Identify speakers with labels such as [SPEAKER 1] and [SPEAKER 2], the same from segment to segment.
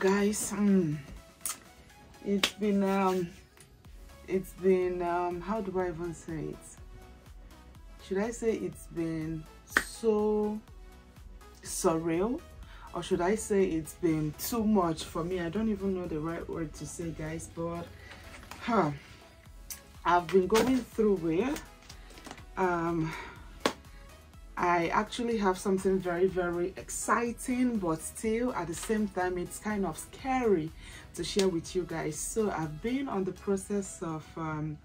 [SPEAKER 1] guys. Um, it's been um it's been um how do i even say it? Should i say it's been so surreal? Or should i say it's been too much for me? I don't even know the right word to say guys but huh. I've been going through where um I actually have something very, very exciting, but still at the same time, it's kind of scary to share with you guys. So I've been on the process of um,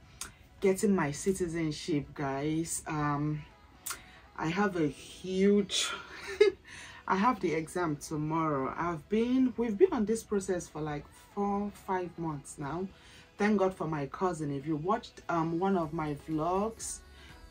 [SPEAKER 1] getting my citizenship, guys. Um, I have a huge, I have the exam tomorrow. I've been, we've been on this process for like four, five months now. Thank God for my cousin. If you watched um, one of my vlogs,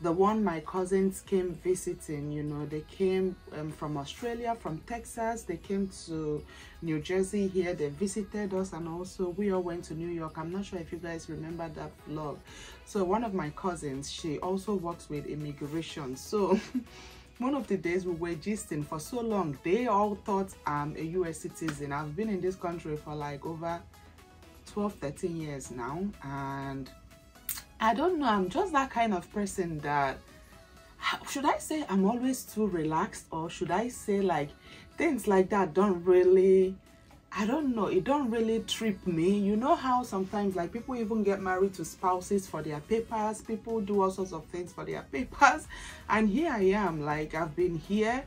[SPEAKER 1] the one my cousins came visiting you know they came um, from australia from texas they came to new jersey here they visited us and also we all went to new york. I'm not sure if you guys remember that vlog. So one of my cousins she also works with immigration. So one of the days we were gisting for so long they all thought i'm a u.s citizen. I've been in this country for like over 12 13 years now and I don't know. I'm just that kind of person that should I say I'm always too relaxed or should I say like things like that don't really I don't know it don't really trip me you know how sometimes like people even get married to spouses for their papers people do all sorts of things for their papers and here I am like I've been here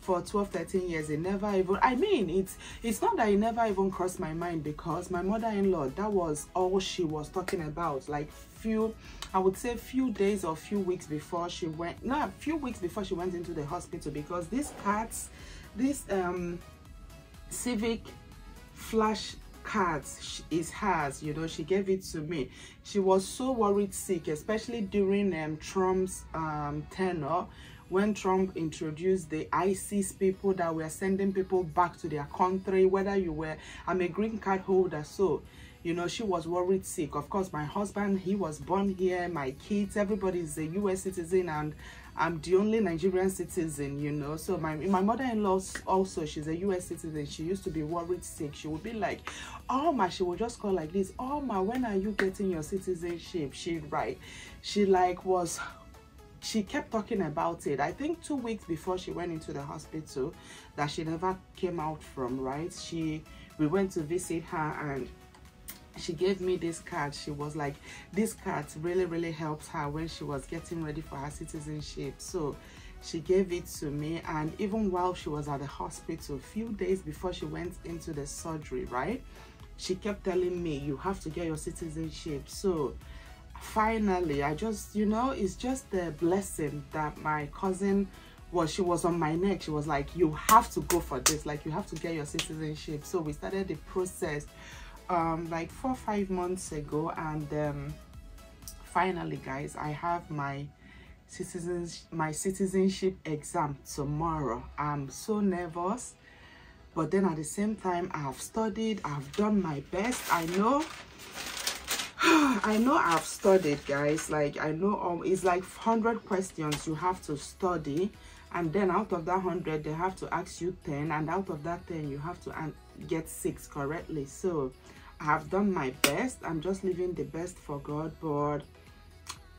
[SPEAKER 1] for 12 13 years it never even i mean it's it's not that it never even crossed my mind because my mother-in-law that was all she was talking about like few i would say a few days or few weeks before she went no a few weeks before she went into the hospital because these cards this um civic flash cards is hers you know she gave it to me. She was so worried sick especially during um trump's um tenure when Trump introduced the ISIS people that were sending people back to their country, whether you were, I'm a green card holder, so, you know, she was worried sick. Of course, my husband, he was born here, my kids, everybody's a US citizen, and I'm the only Nigerian citizen, you know. So my my mother-in-law also, she's a US citizen. She used to be worried sick. She would be like, oh my, she would just call like this, oh my, when are you getting your citizenship? She right. She like was she kept talking about it i think two weeks before she went into the hospital that she never came out from right she we went to visit her and she gave me this card she was like this card really really helps her when she was getting ready for her citizenship. So she gave it to me and even while she was at the hospital a few days before she went into the surgery right she kept telling me you have to get your citizenship. So finally i just you know it's just a blessing that my cousin was she was on my neck. She was like you have to go for this. Like you have to get your citizenship. So we started the process um like four five months ago and um finally guys i have my citizens my citizenship exam tomorrow. I'm so nervous but then at the same time i've studied i've done my best. I know I know I've studied guys. Like I know um it's like 100 questions you have to study and then out of that 100 they have to ask you 10 and out of that 10 you have to get 6 correctly. So I have done my best. I'm just leaving the best for God but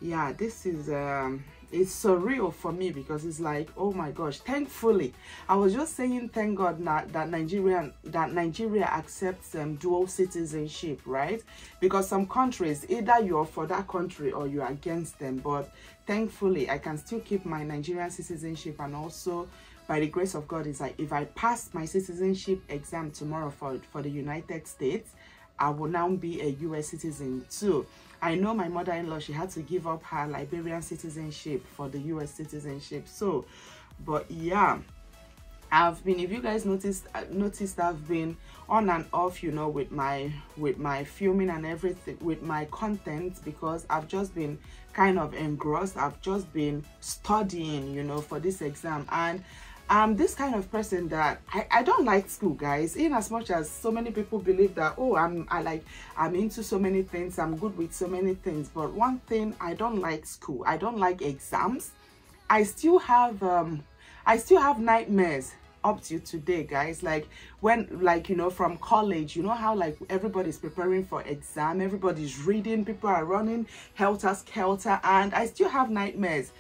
[SPEAKER 1] yeah this is um it's surreal for me because it's like oh my gosh thankfully i was just saying thank god that, that nigerian that nigeria accepts um, dual citizenship right? Because some countries either you're for that country or you're against them but thankfully i can still keep my nigerian citizenship and also by the grace of god is like if i pass my citizenship exam tomorrow for for the united states i will now be a u.s citizen too I know my mother-in-law, she had to give up her Liberian citizenship for the US citizenship. So, but yeah, I've been, if you guys noticed, uh, noticed I've been on and off, you know, with my, with my filming and everything, with my content, because I've just been kind of engrossed. I've just been studying, you know, for this exam. And I'm this kind of person that I, I don't like school guys in as much as so many people believe that oh I'm I like I'm into so many things I'm good with so many things but one thing I don't like school I don't like exams. I still have um I still have nightmares up to today guys like when like you know from college you know how like everybody's preparing for exam everybody's reading people are running helter skelter and i still have nightmares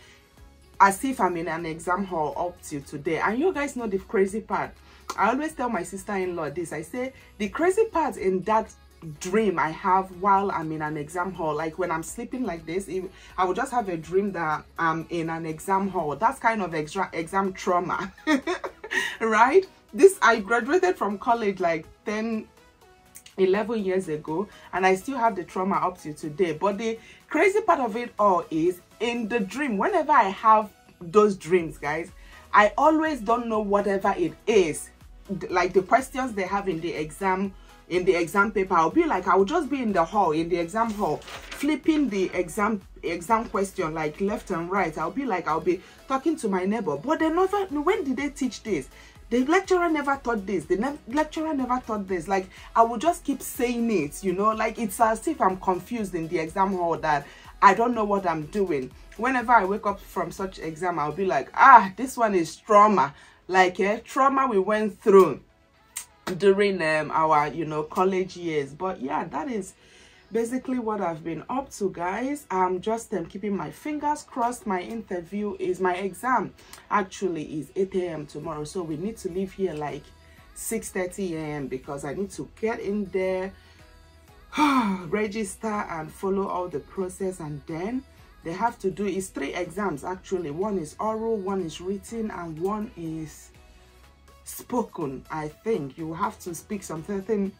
[SPEAKER 1] as if i'm in an exam hall up to today and you guys know the crazy part i always tell my sister-in-law this i say the crazy part in that dream I have while I'm in an exam hall. Like when I'm sleeping like this, I would just have a dream that I'm in an exam hall. That's kind of extra exam trauma, right? This I graduated from college like 10, 11 years ago and I still have the trauma up to today. But the crazy part of it all is in the dream, whenever I have those dreams, guys, I always don't know whatever it is. Like the questions they have in the exam in the exam paper i'll be like i'll just be in the hall in the exam hall flipping the exam exam question like left and right. I'll be like i'll be talking to my neighbor but they never when did they teach this? The lecturer never taught this. The ne lecturer never taught this. Like i will just keep saying it you know? Like it's as if i'm confused in the exam hall that i don't know what i'm doing. Whenever i wake up from such exam i'll be like ah this one is trauma. Like eh, trauma we went through during um, our you know college years. But yeah that is basically what i've been up to guys. I'm just um, keeping my fingers crossed. My interview is my exam actually is 8 a.m tomorrow. So we need to leave here like 6 30 a.m because i need to get in there register and follow all the process and then they have to do is three exams actually. One is oral one is written and one is spoken i think. You have to speak some certain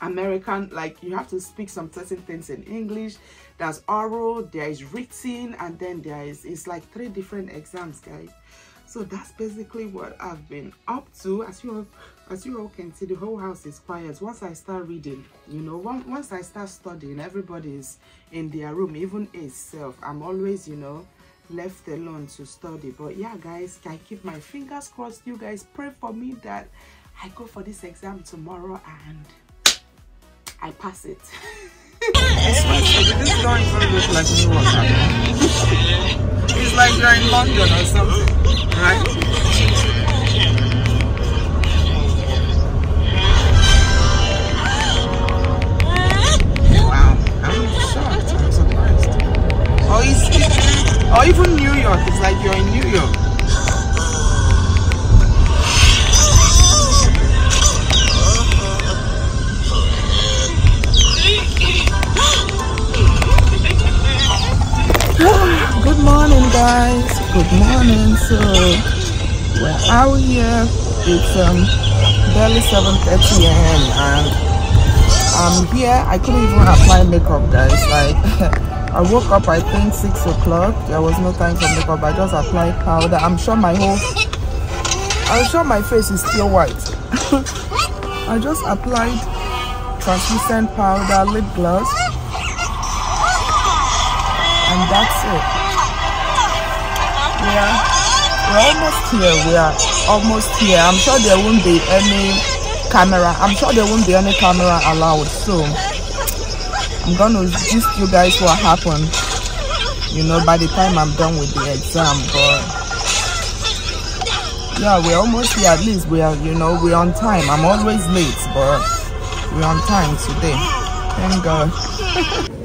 [SPEAKER 1] american like you have to speak some certain things in english. There's oral there is written and then there is it's like three different exams guys. So that's basically what i've been up to as you all as you all can see the whole house is quiet. Once i start reading you know once i start studying everybody's in their room even itself. I'm always you know left alone to study. But yeah guys i keep my fingers crossed. You guys pray for me that i go for this exam tomorrow and i pass it. This don't even look like new it's like you're in london or something right or even New York, it's like you're in New York. Good morning guys, good morning. So we're out here, it's um barely 7.30 a.m. and I'm here, I couldn't even apply makeup guys, like I woke up I think 6 o'clock. There was no time for makeup. I just applied powder. I'm sure my whole... I'm sure my face is still white. I just applied translucent powder, lip gloss. And that's it. Yeah. We're almost here. We are almost here. I'm sure there won't be any camera. I'm sure there won't be any camera allowed soon. I'm gonna gist you guys what happened you know by the time I'm done with the exam but yeah we're almost here at least we are you know we're on time. I'm always late but we're on time today. Thank God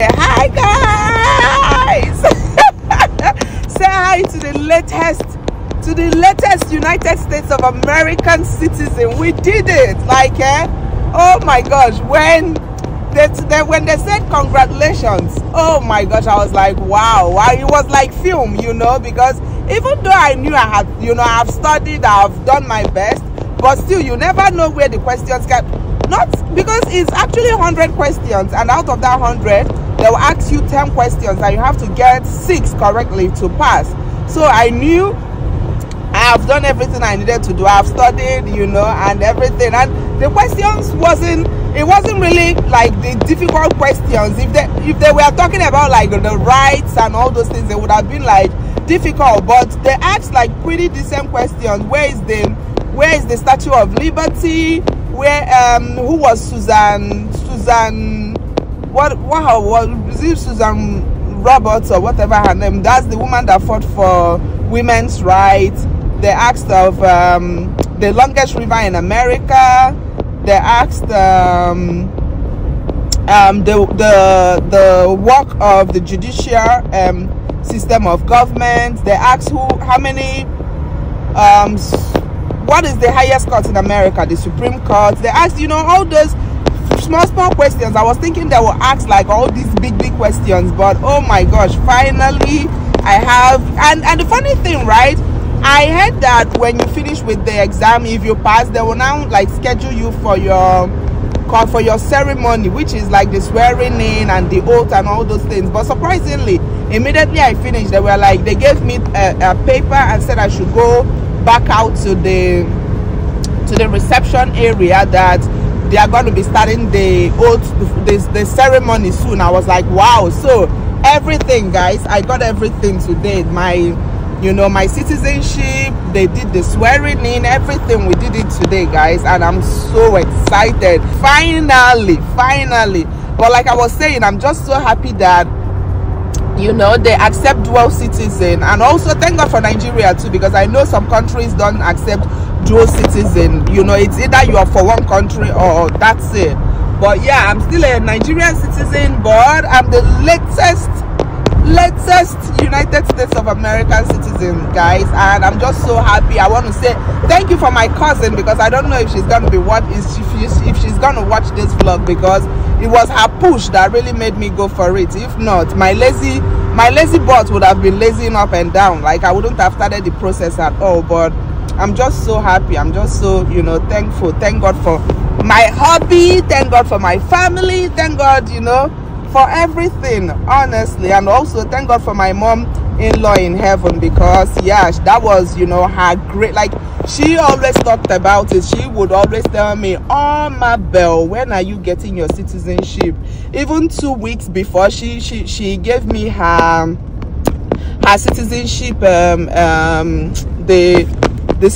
[SPEAKER 1] Hi guys! Say hi to the latest to the latest United States of American citizen. We did it! Like eh? Oh my gosh, when they, they, when they said congratulations, oh my gosh, I was like, wow, wow, it was like film, you know, because even though I knew I had, you know, I've studied, I've done my best, but still, you never know where the questions get. Not because it's actually 100 questions, and out of that 100, they will ask you 10 questions and you have to get six correctly to pass. So i knew i have done everything i needed to do. I've studied you know and everything. And the questions wasn't it wasn't really like the difficult questions. If they if they were talking about like the rights and all those things they would have been like difficult. But they asked like pretty decent questions. Where is the where is the statue of liberty? Where um who was susan susan what what is it susan roberts or whatever her name that's the woman that fought for women's rights they asked of um the longest river in america they asked um, um, the, the, the work of the judicial um, system of government. They asked who, how many, um, what is the highest court in America, the Supreme Court. They asked, you know, all those small, small questions. I was thinking they will ask like all these big, big questions, but oh my gosh, finally I have, and, and the funny thing, right? I heard that when you finish with the exam, if you pass, they will now like schedule you for your call for your ceremony, which is like the swearing in and the oath and all those things. But surprisingly, immediately I finished, they were like they gave me a, a paper and said I should go back out to the to the reception area that they are going to be starting the old the, the ceremony soon. I was like, wow! So everything, guys, I got everything today. My you know my citizenship they did the swearing in everything we did it today guys and i'm so excited finally finally but like i was saying i'm just so happy that you know they accept dual citizen and also thank god for nigeria too because i know some countries don't accept dual citizen you know it's either you are for one country or that's it. But yeah i'm still a nigerian citizen but i'm the latest latest united states of american citizen guys. And i'm just so happy. I want to say thank you for my cousin because i don't know if she's gonna be what is if if she's gonna watch this vlog because it was her push that really made me go for it. If not my lazy my lazy butt would have been lazying up and down. Like i wouldn't have started the process at all but i'm just so happy. I'm just so you know thankful. Thank god for my hobby. Thank god for my family. Thank god you know for everything honestly. And also thank god for my mom in-law in heaven because yeah that was you know her great like she always talked about it. She would always tell me oh my bell when are you getting your citizenship? Even two weeks before she she she gave me her her citizenship um um the the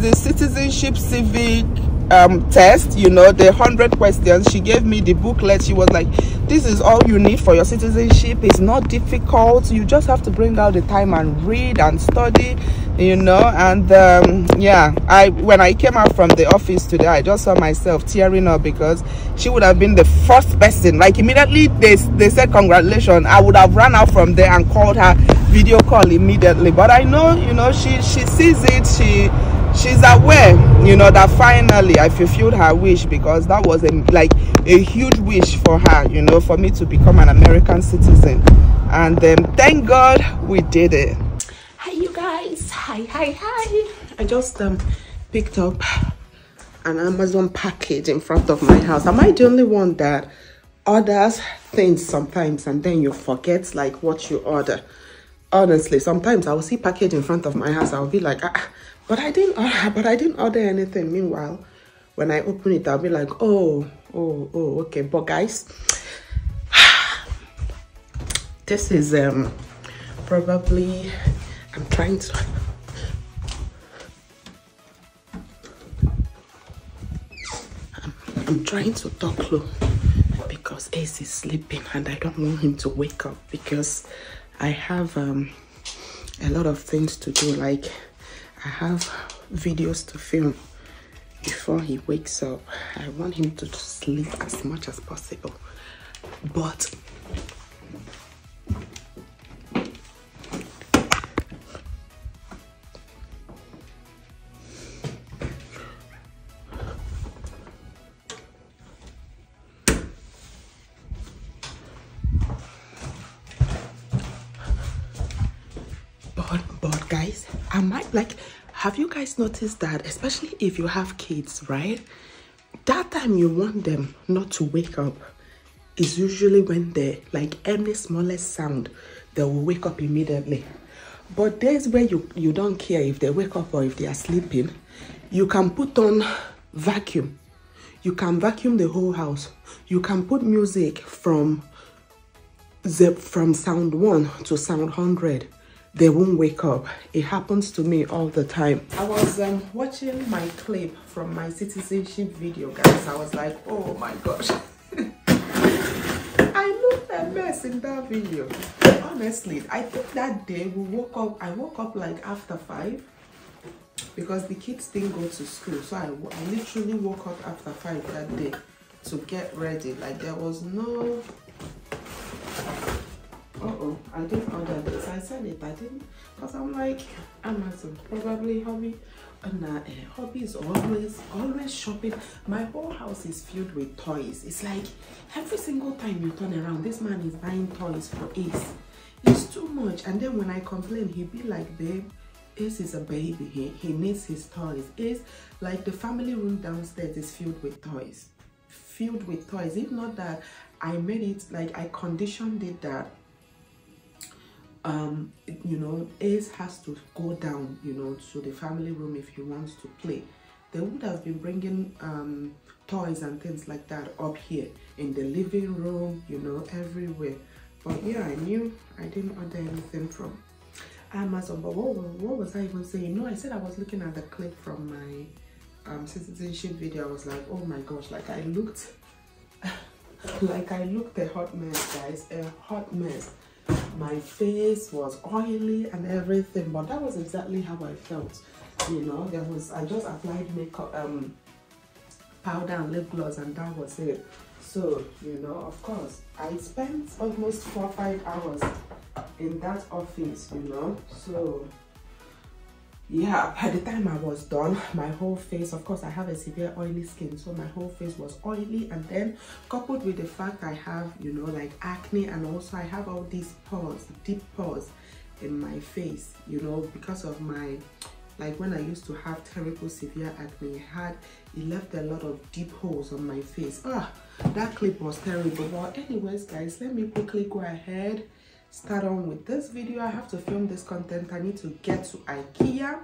[SPEAKER 1] the citizenship civic um, test, you know, the 100 questions. She gave me the booklet. She was like, this is all you need for your citizenship. It's not difficult. You just have to bring out the time and read and study, you know. And um, yeah, I when I came out from the office today, I just saw myself tearing up because she would have been the first person. Like immediately they, they said congratulations. I would have run out from there and called her video call immediately. But I know, you know, she, she sees it. She she's aware you know that finally i fulfilled her wish because that was a like a huge wish for her you know for me to become an american citizen. And um, thank god we did it. Hi you guys. Hi hi hi. I just um picked up an amazon package in front of my house. Am i the only one that orders things sometimes and then you forget like what you order honestly sometimes i will see package in front of my house i'll be like ah, but I didn't order, but I didn't order anything. Meanwhile, when I open it, I'll be like, oh, oh, oh, okay. But guys, this is um probably I'm trying to I'm, I'm trying to talk low because Ace is sleeping and I don't want him to wake up because I have um a lot of things to do like I have videos to film before he wakes up. I want him to sleep as much as possible. But but like have you guys noticed that especially if you have kids right that time you want them not to wake up is usually when they like any smallest sound, they will wake up immediately. But days where you, you don't care if they wake up or if they are sleeping, you can put on vacuum. You can vacuum the whole house. You can put music from the from sound one to sound 100 they won't wake up. It happens to me all the time. I was um, watching my clip from my citizenship video guys. I was like oh my gosh. I looked a mess in that video. Honestly i think that day we woke up i woke up like after five because the kids didn't go to school. So i, I literally woke up after five that day to get ready. Like there was no uh-oh i didn't order this. I said it i didn't. Because i'm like amazon probably hobby. And uh, hobby is always always shopping. My whole house is filled with toys. It's like every single time you turn around this man is buying toys for ace. It's too much. And then when i complain he be like babe ace is a baby. He, he needs his toys. Ace like the family room downstairs is filled with toys. Filled with toys. If not that i made it like i conditioned it that um, you know, Ace has to go down, you know, to the family room if he wants to play. They would have been bringing um, toys and things like that up here in the living room, you know, everywhere. But yeah, I knew I didn't order anything from Amazon. But what, what was I even saying? No, I said I was looking at the clip from my um, citizenship video. I was like, oh my gosh, like I looked, like I looked a hot mess, guys, a hot mess my face was oily and everything but that was exactly how i felt you know. There was i just applied makeup um powder and lip gloss and that was it. So you know of course i spent almost four or five hours in that office you know. So yeah by the time i was done my whole face of course i have a severe oily skin so my whole face was oily. And then coupled with the fact i have you know like acne and also i have all these pores deep pores in my face you know because of my like when i used to have terrible severe acne it had it left a lot of deep holes on my face. Ah that clip was terrible. But anyways guys let me quickly go ahead start on with this video. I have to film this content. I need to get to ikea.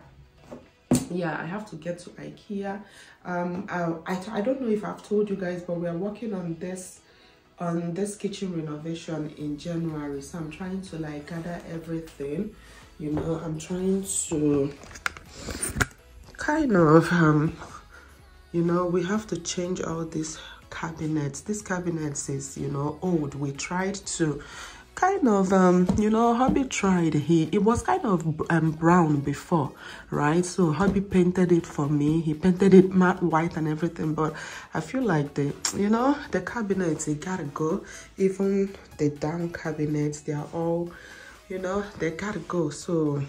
[SPEAKER 1] Yeah i have to get to ikea. Um I, I i don't know if i've told you guys but we are working on this on this kitchen renovation in january. So i'm trying to like gather everything you know. I'm trying to kind of um you know we have to change all these cabinets. This cabinets is you know old. We tried to kind of um you know hubby tried he it was kind of um brown before right? So hubby painted it for me. He painted it matte white and everything but i feel like the you know the cabinets they gotta go. Even the down cabinets they are all you know they gotta go. So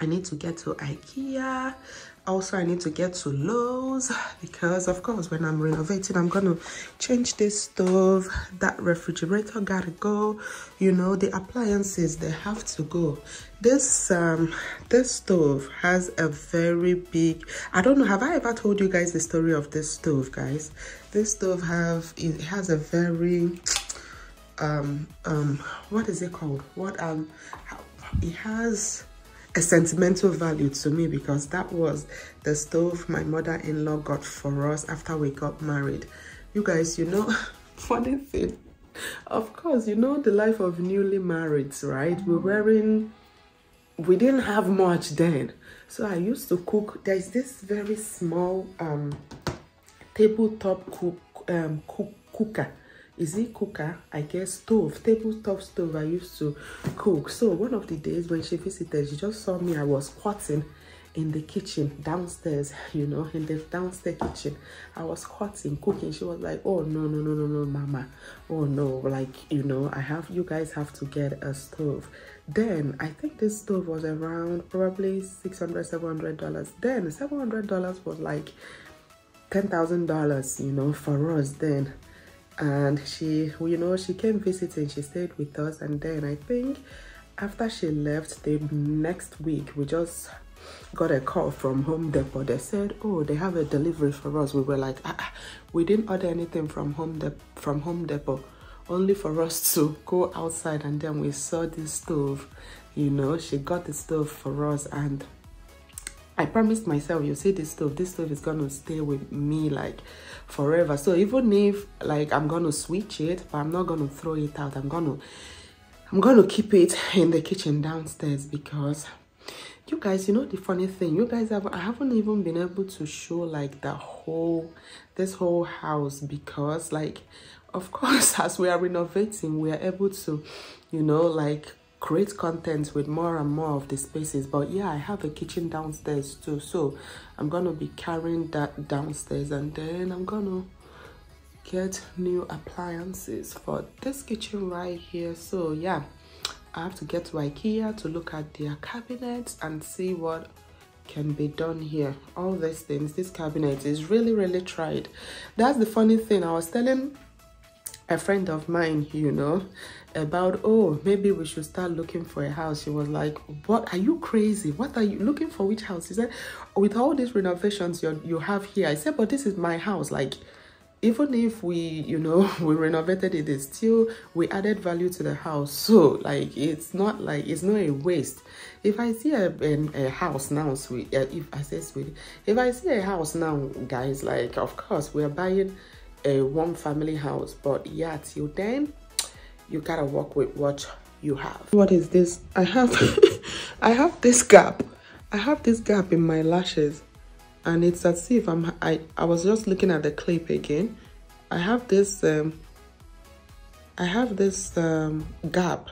[SPEAKER 1] i need to get to ikea also i need to get to Lowe's because of course when i'm renovating i'm gonna change this stove. That refrigerator gotta go. You know the appliances they have to go. This um this stove has a very big i don't know have i ever told you guys the story of this stove guys? This stove have it has a very um um what is it called? What um it has a sentimental value to me because that was the stove my mother-in-law got for us after we got married. You guys you know funny thing of course you know the life of newly married right? We're wearing we didn't have much then. So i used to cook there's this very small um tabletop cook um cook cooker is it cooker? I guess stove tabletop stove i used to cook. So one of the days when she visited she just saw me i was squatting in the kitchen downstairs you know in the downstairs kitchen. I was squatting cooking. She was like oh no no no no no mama. Oh no like you know i have you guys have to get a stove. Then i think this stove was around probably 600 700 dollars. Then 700 dollars was like ten thousand dollars you know for us then and she you know she came visiting she stayed with us and then i think after she left the next week we just got a call from home depot. They said oh they have a delivery for us. We were like ah, ah we didn't order anything from home depot from home depot only for us to go outside. And then we saw this stove you know she got the stove for us and I promised myself, you see this stove, this stove is gonna stay with me like forever. So even if like I'm gonna switch it, but I'm not gonna throw it out. I'm gonna I'm gonna keep it in the kitchen downstairs because you guys, you know the funny thing, you guys have I haven't even been able to show like the whole this whole house because like of course as we are renovating, we are able to, you know, like create content with more and more of the spaces. But yeah i have a kitchen downstairs too. So i'm gonna be carrying that downstairs and then i'm gonna get new appliances for this kitchen right here. So yeah i have to get to ikea to look at their cabinets and see what can be done here. All these things this cabinet is really really tried. That's the funny thing. I was telling a friend of mine you know about oh maybe we should start looking for a house. She was like what are you crazy? What are you looking for which house? He said with all these renovations you you have here i said but this is my house. Like even if we you know we renovated it it's still we added value to the house. So like it's not like it's not a waste. If i see a, a, a house now sweet uh, if i say sweet if i see a house now guys like of course we're buying a one family house but yeah till then you gotta work with what you have. What is this? I have i have this gap. I have this gap in my lashes and it's as if i'm i i was just looking at the clip again. I have this um i have this um gap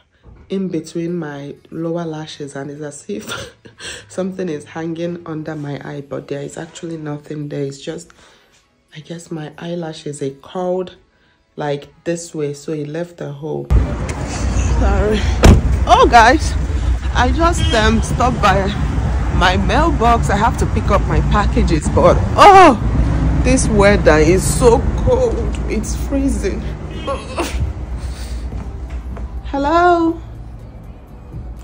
[SPEAKER 1] in between my lower lashes and it's as if something is hanging under my eye but there is actually nothing there. It's just i guess my eyelashes a curled like this way. So it left a hole sorry. Oh guys. I just um stopped by my mailbox. I have to pick up my packages but oh this weather is so cold. It's freezing. Hello?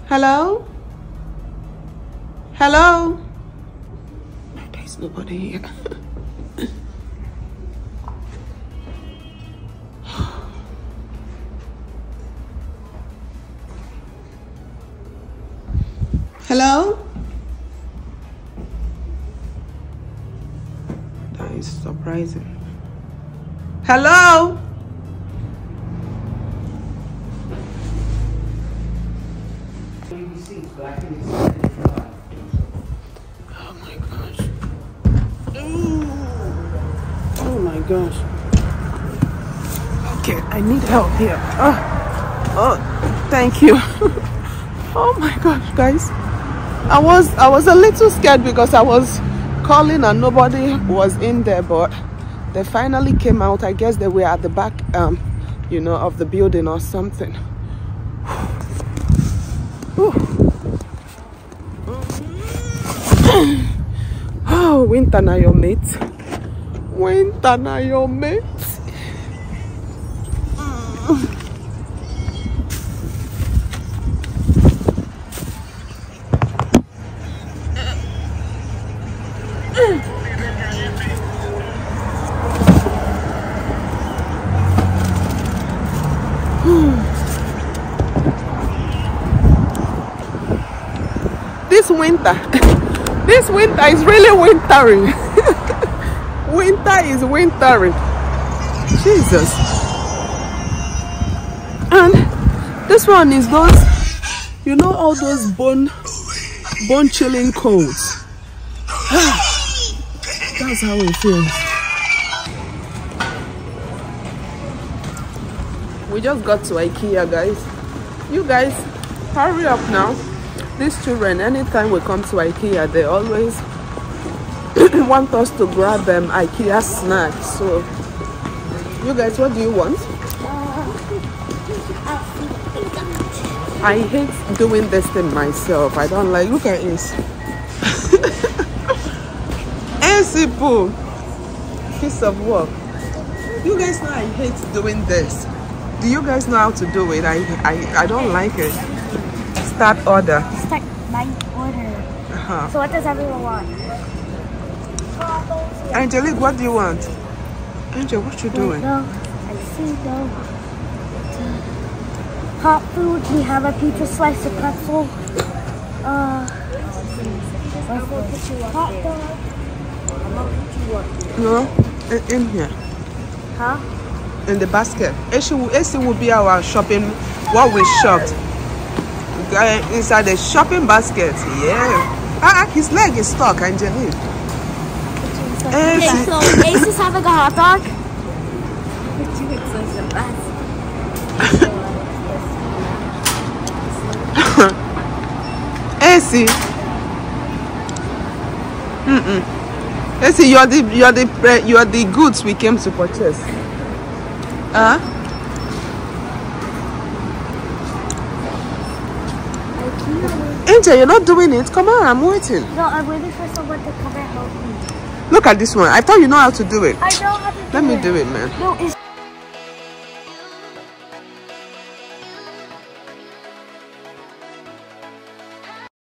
[SPEAKER 1] Hello? Hello? There's nobody here Hello? That is surprising. Hello? Oh my gosh. Oh my gosh. Okay, I need help here. Oh, oh thank you. oh my gosh, guys. I was I was a little scared because I was calling and nobody was in there but they finally came out. I guess they were at the back um you know of the building or something. Oh winter na your mate. Winter na your mate this winter this winter is really wintering. Winter is wintering. Jesus. And this one is those you know all those bone bone chilling colds that's how it feels. We just got to ikea guys. You guys hurry up now. These children anytime we come to ikea they always want us to grab them ikea snacks. So you guys what do you want? I hate doing this thing myself. I don't like look at this simple piece of work you guys know i hate doing this do you guys know how to do it i i, I don't like it start order
[SPEAKER 2] Start my order.
[SPEAKER 1] uh-huh.
[SPEAKER 2] So what does everyone want?
[SPEAKER 1] angelique what do you want angel what you doing
[SPEAKER 2] I see no. hot food. We have a pizza slice, of pretzel. Uh, hot dog.
[SPEAKER 1] No, in, here,
[SPEAKER 2] Huh?
[SPEAKER 1] in the basket. AC will, AC will be our shopping, what we shopped. Uh, inside the shopping basket, yeah. Ah, ah, his leg is stuck, Angeline.
[SPEAKER 2] Okay,
[SPEAKER 1] AC,
[SPEAKER 2] so Ace is having a hot dog.
[SPEAKER 1] AC. Mm-mm. AC, you're the, you're the, pre- you're the goods we came to purchase. Huh? Angel, you're not doing it. Come on, I'm waiting.
[SPEAKER 2] No, I'm waiting for someone to come and help me.
[SPEAKER 1] Look at this one. I thought you know how to do it.
[SPEAKER 2] I know how to do
[SPEAKER 1] Let me do it, man.
[SPEAKER 2] No, it's